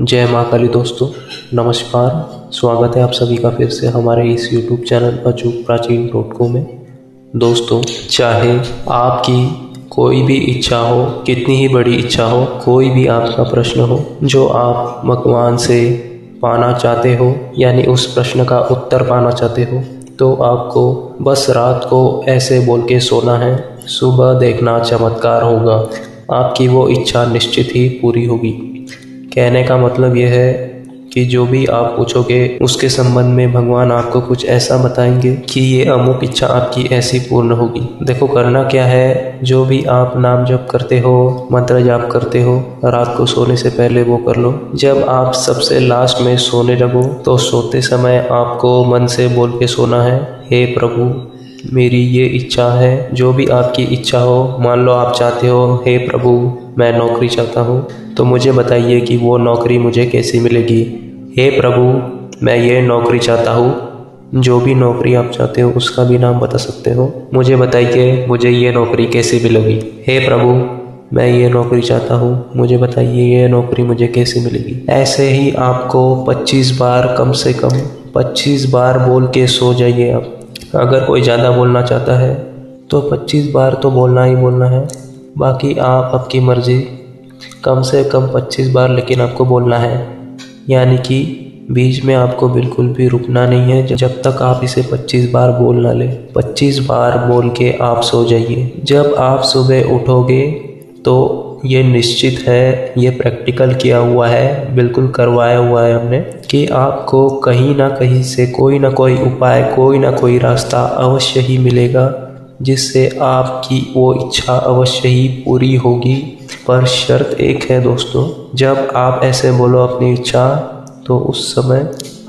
जय माँ काली दोस्तों, नमस्कार। स्वागत है आप सभी का फिर से हमारे इस यूट्यूब चैनल अचूक प्राचीन डॉट को में। दोस्तों, चाहे आपकी कोई भी इच्छा हो, कितनी ही बड़ी इच्छा हो, कोई भी आपका प्रश्न हो, जो आप भगवान से पाना चाहते हो, यानी उस प्रश्न का उत्तर पाना चाहते हो तो आपको बस रात को ऐसे बोल के सोना है। सुबह देखना चमत्कार होगा। आपकी वो इच्छा निश्चित ही पूरी होगी। कहने का मतलब यह है कि जो भी आप पूछोगे, उसके संबंध में भगवान आपको कुछ ऐसा बताएँगे कि ये अमुक इच्छा आपकी ऐसी पूर्ण होगी। देखो, करना क्या है? जो भी आप नाम जप करते हो, मंत्र जाप करते हो, रात को सोने से पहले वो कर लो। जब आप सबसे लास्ट में सोने लगो तो सोते समय आपको मन से बोल के सोना है, हे प्रभु मेरी ये इच्छा है, जो भी आपकी इच्छा हो, मान लो आप चाहते हो, हे प्रभु, मैं नौकरी चाहता हूँ तो मुझे बताइए कि वो नौकरी मुझे कैसी मिलेगी। हे प्रभु, मैं ये नौकरी चाहता हूँ, जो भी नौकरी आप चाहते हो, उसका भी नाम बता सकते हो। मुझे बताइए, मुझे ये नौकरी कैसी मिलेगी? हे प्रभु, मैं ये नौकरी चाहता हूँ, मुझे बताइए, ये नौकरी मुझे कैसे मिलेगी? ऐसे ही आपको 25 बार कम से कम 25 बार बोल के सो जाइए आप। अगर कोई ज़्यादा बोलना चाहता है तो 25 बार तो बोलना ही बोलना है। बाकी आप आपकी मर्ज़ी। कम से कम 25 बार लेकिन आपको बोलना है। यानी कि बीच में आपको बिल्कुल भी रुकना नहीं है, जब तक आप इसे 25 बार बोल ना ले। 25 बार बोल के आप सो जाइए। जब आप सुबह उठोगे तो ये निश्चित है, ये प्रैक्टिकल किया हुआ है, बिल्कुल करवाया हुआ है हमने, कि आपको कहीं ना कहीं से कोई ना कोई उपाय, कोई ना कोई रास्ता अवश्य ही मिलेगा, जिससे आपकी वो इच्छा अवश्य ही पूरी होगी। पर शर्त एक है दोस्तों, जब आप ऐसे बोलो अपनी इच्छा तो उस समय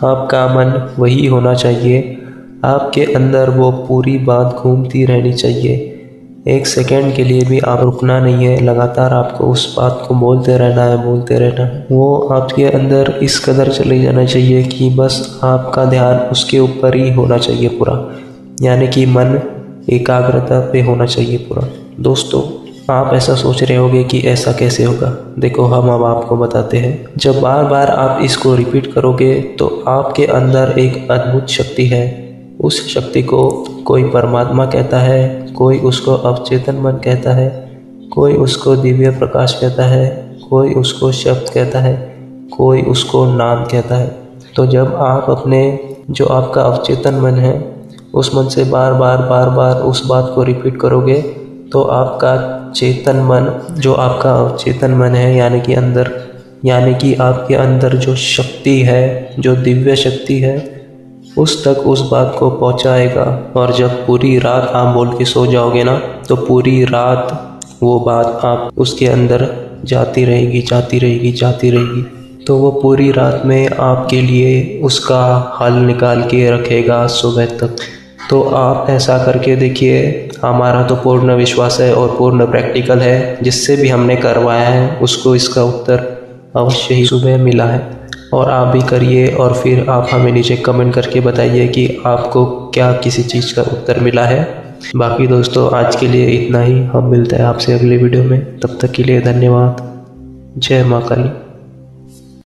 आपका मन वही होना चाहिए, आपके अंदर वो पूरी बात घूमती रहनी चाहिए। एक सेकेंड के लिए भी आप रुकना नहीं है, लगातार आपको उस बात को बोलते रहना है, बोलते रहना है। वो आपके अंदर इस कदर चले जाना चाहिए कि बस आपका ध्यान उसके ऊपर ही होना चाहिए पूरा। यानी कि मन एकाग्रता पे होना चाहिए पूरा। दोस्तों, आप ऐसा सोच रहे होगे कि ऐसा कैसे होगा? देखो, हम अब आपको बताते हैं। जब बार बार आप इसको रिपीट करोगे तो आपके अंदर एक अद्भुत शक्ति है। उस शक्ति को कोई परमात्मा कहता है कोई उसको अवचेतन मन कहता है, कोई उसको दिव्य प्रकाश कहता है, कोई उसको शब्द कहता है, कोई उसको नाम कहता है। तो जब आप अपने, जो आपका अवचेतन मन है, उस मन से बार बार बार बार उस बात को रिपीट करोगे तो आपका चेतन मन, जो आपका अवचेतन मन है, यानी कि अंदर, यानी कि आपके अंदर जो शक्ति है, जो दिव्य शक्ति है उस तक उस बात को पहुंचाएगा। और जब पूरी रात आप बोल के सो जाओगे ना तो पूरी रात वो बात आप उसके अंदर जाती रहेगी जाती रहेगी जाती रहेगी। तो वो पूरी रात में आपके लिए उसका हल निकाल के रखेगा सुबह तक। तो आप ऐसा करके देखिए, हमारा तो पूर्ण विश्वास है और पूर्ण प्रैक्टिकल है, जिससे भी हमने करवाया है, उसको इसका उत्तर अवश्य ही सुबह मिला है। और आप भी करिए और फिर आप हमें नीचे कमेंट करके बताइए कि आपको क्या किसी चीज़ का उत्तर मिला है। बाकी दोस्तों, आज के लिए इतना ही। हम मिलते हैं आपसे अगले वीडियो में। तब तक के लिए धन्यवाद। जय माँ काली।